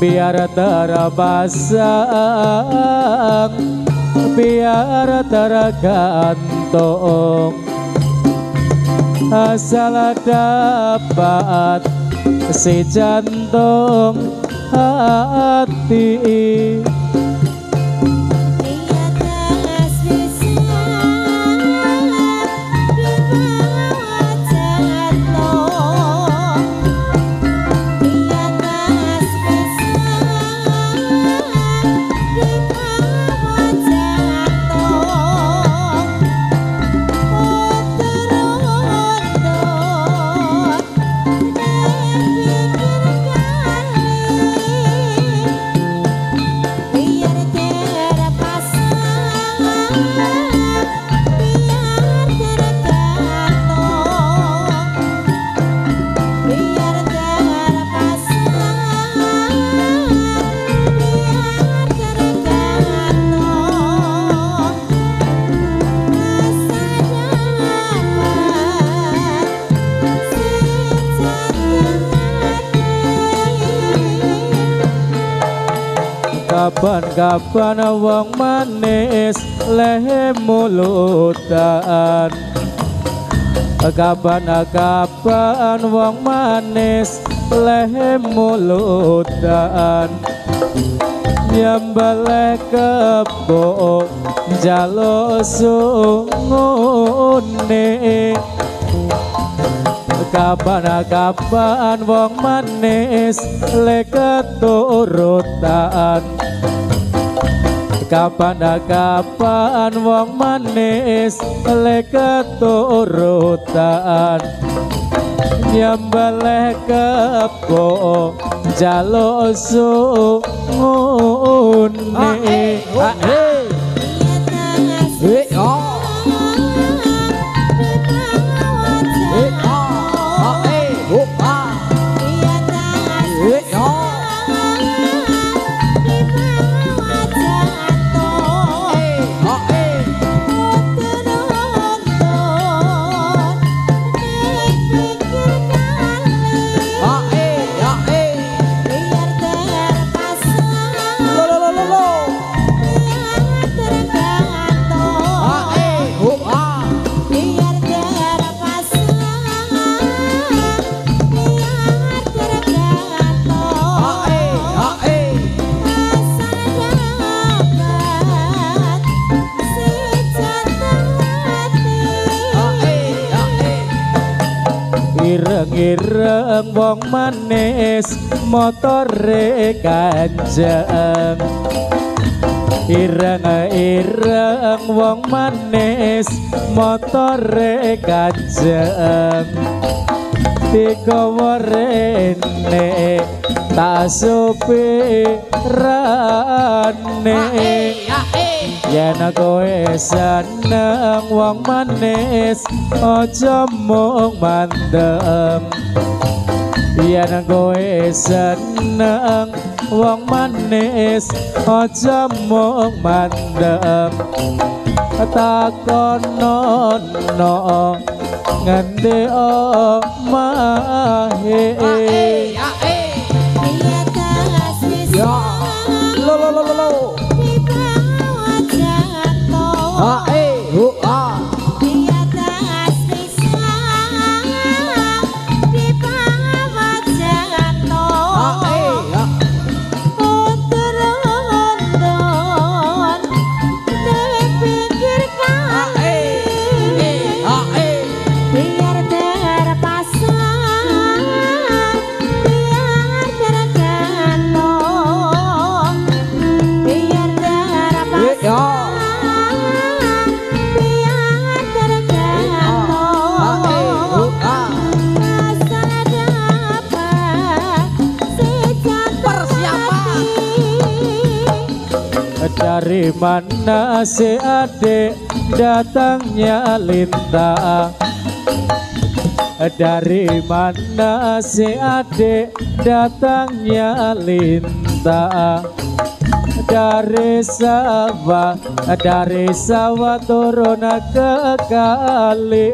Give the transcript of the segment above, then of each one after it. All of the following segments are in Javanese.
biar terpasang biar tergantung. Asal dapat si jantung hati kapan-kapan wong manis lehe mulutan? Kapan-kapan wong manis lehe mulutan? Nyambale kebo jalo sungune kapan-kapan wong manis le keturutan kapan-kapan wong manis le keturutan nyambale kepo jalo sungune ae ireng-ireng wong manis motore kanjeng. Ireng-ireng wong manis motore kanjeng. Digawa rene tak supirane yen kowe seneng wong manis aja mung mandem. Yen kowe seneng wong manis aja mung mandem. Takono no ngendi omahe dari mana si adik datangnya linta dari mana si adik datangnya linta dari sawah dari sawah turun ke kali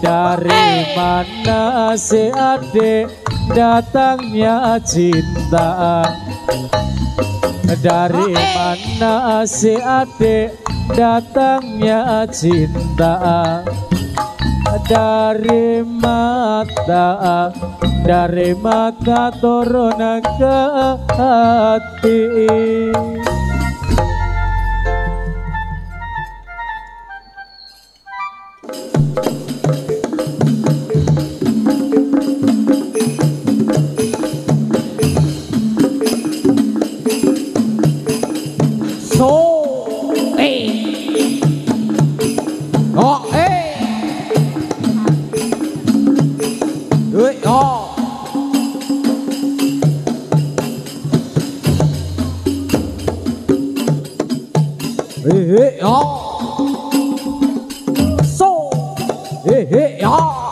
dari mana si adik datangnya cinta. Dari mana si adik? Datangnya cinta. Dari mata dari mata turun ke hati so hey no hey hey no hey hey oh. so hey hey oh.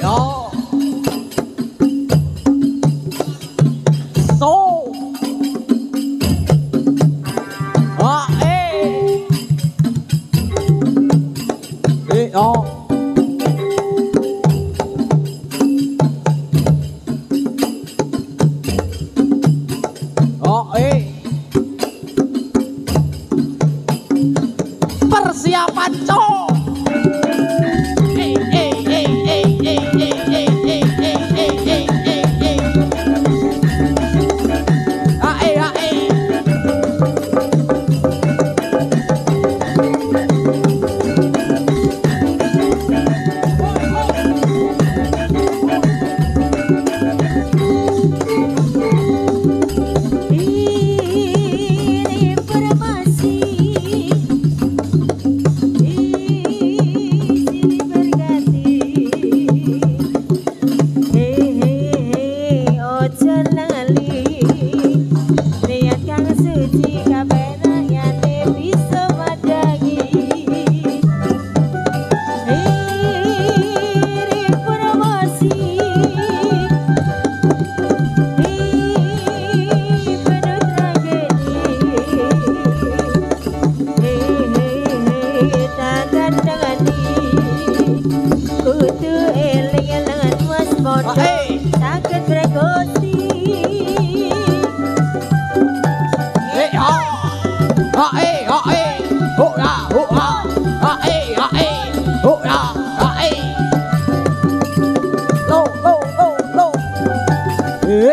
Ja. Så. Ja, ey. Ja. Ja, ey.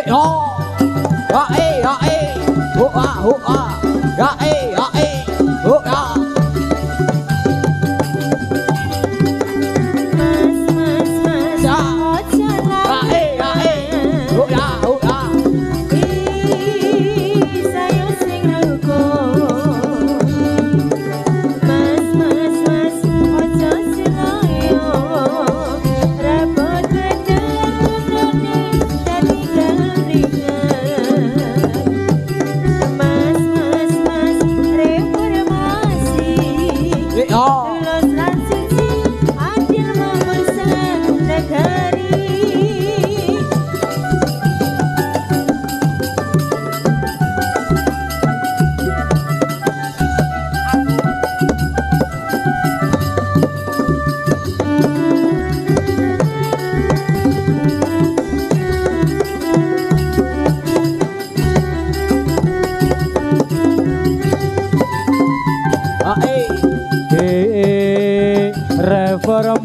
Oh, ah, eh, ah, eh. Ho ah, ho ah. Ah, eh, ah, eh. 아.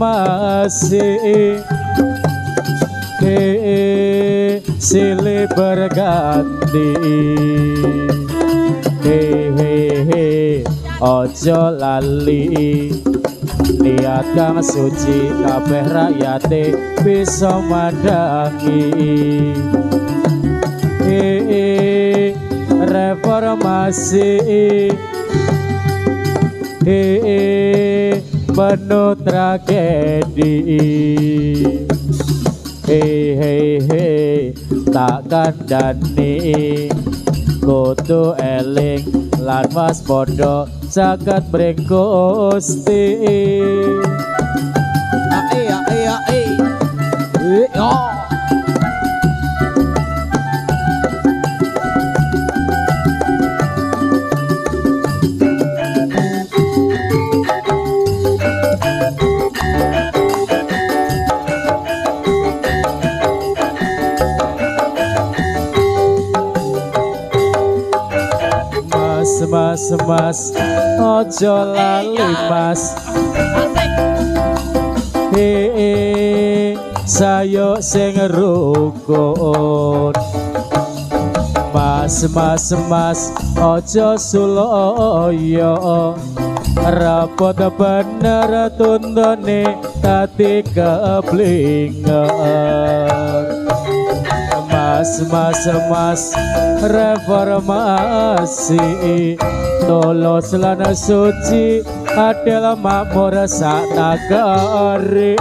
masih Hei silih berganti. Hehehe ojo lali. Niat kang suci kabeh rakyate bisa madangi. Hei reformasi. Hei penuh tragedi. Hei hei hei takkan dani kutu eling waspada saged mring Gusti iya iya iya. Mas mas ojo lali mas. Hei sayo sing rukun. Mas mas mas ojo suloyo. Rapot bener tuntune tati keblinger Mas mas mas reformasi. Tolos lan suci adalah makmur sak nagari